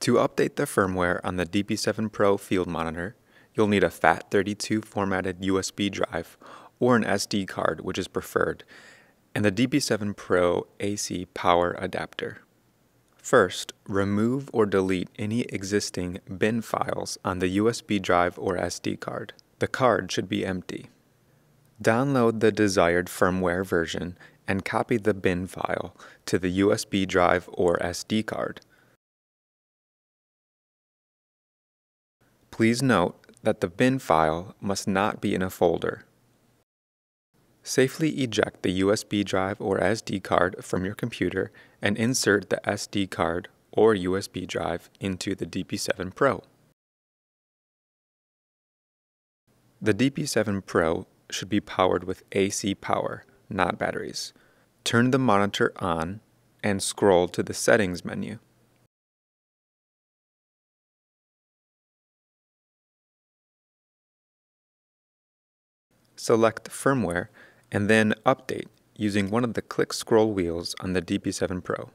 To update the firmware on the DP7 Pro field monitor, you'll need a FAT32 formatted USB drive or an SD card, which is preferred, and the DP7 Pro AC power adapter. First, remove or delete any existing bin files on the USB drive or SD card. The card should be empty. Download the desired firmware version and copy the bin file to the USB drive or SD card. Please note that the bin file must not be in a folder. Safely eject the USB drive or SD card from your computer and insert the SD card or USB drive into the DP7 Pro. The DP7 Pro should be powered with AC power, not batteries. Turn the monitor on and scroll to the Settings menu. Select Firmware and then Update using one of the click scroll wheels on the DP7 Pro.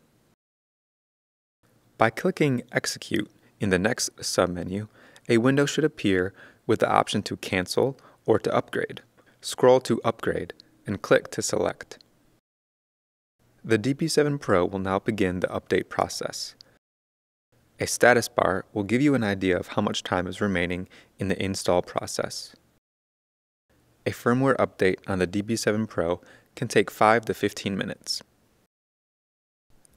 By clicking Execute in the next submenu, a window should appear with the option to cancel or to upgrade. Scroll to Upgrade and click to select. The DP7 Pro will now begin the update process. A status bar will give you an idea of how much time is remaining in the install process. A firmware update on the DP7 Pro can take 5 to 15 minutes.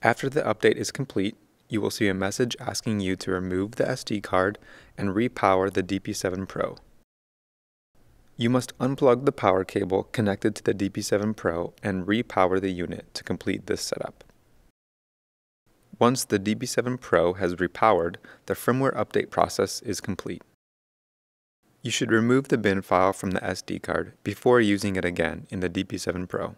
After the update is complete, you will see a message asking you to remove the SD card and repower the DP7 Pro. You must unplug the power cable connected to the DP7 Pro and repower the unit to complete this setup. Once the DP7 Pro has repowered, the firmware update process is complete. You should remove the bin file from the SD card before using it again in the DP7 Pro.